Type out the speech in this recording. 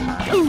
Ooh.